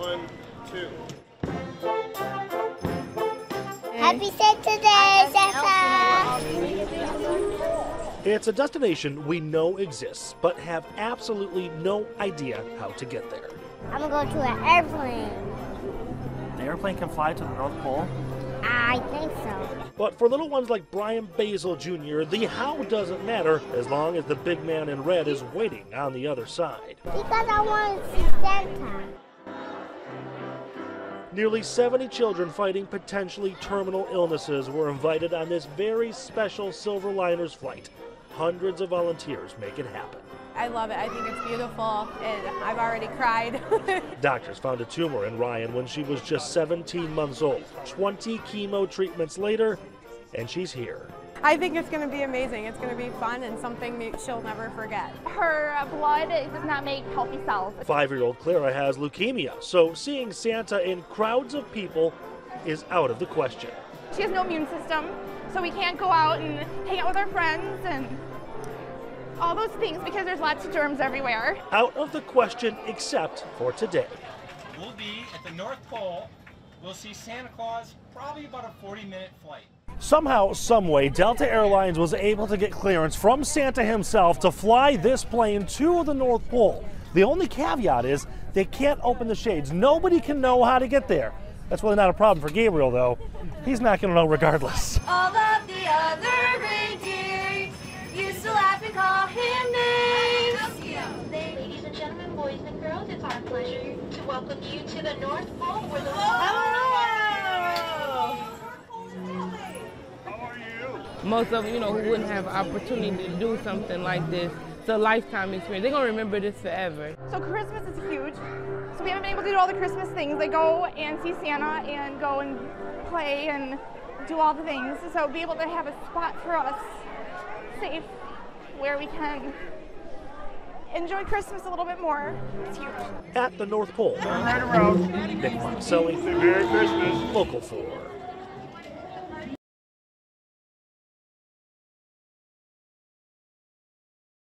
One, two. Happy Santa Day, Santa! It's a destination we know exists, but have absolutely no idea how to get there. I'm gonna go to an airplane. The airplane can fly to the North Pole. I think so. But for little ones like Brian Basil Jr., the how doesn't matter as long as the big man in red is waiting on the other side. Because I want to see Santa. Nearly 70 children fighting potentially terminal illnesses were invited on this very special Silver Liners flight. Hundreds of volunteers make it happen. I love it. I think it's beautiful, and I've already cried. Doctors found a tumor in Ryan when she was just 17 months old. 20 chemo treatments later, and she's here. I think it's going to be amazing. It's going to be fun and something that she'll never forget. Her uh, blood does not make healthy cells. Five year old Clara has leukemia, so seeing Santa in crowds of people is out of the question. She has no immune system, so we can't go out and hang out with our friends and all those things because there's lots of germs everywhere. Out of the question except for today. We'll be at the North Pole. We'll see Santa Claus probably about a 40 minute flight. Somehow, someway, Delta Airlines was able to get clearance from Santa himself to fly this plane to the North Pole. The only caveat is they can't open the shades. Nobody can know how to get there. That's really not a problem for Gabriel, though. He's not going to know regardless. All of the other reindeer used to laugh and call him names. Ladies and gentlemen, boys and girls, it's our pleasure to welcome you to the North Pole where the oh, most of them, you know, who wouldn't have opportunity to do something like this. It's a lifetime experience. They're gonna remember this forever. So Christmas is huge. So we haven't been able to do all the Christmas things. They go and see Santa and go and play and do all the things. So be able to have a spot for us safe where we can enjoy Christmas a little bit more. It's huge. At the North Pole. Turn right around. Nick Monticelli, Merry Christmas. Local 4.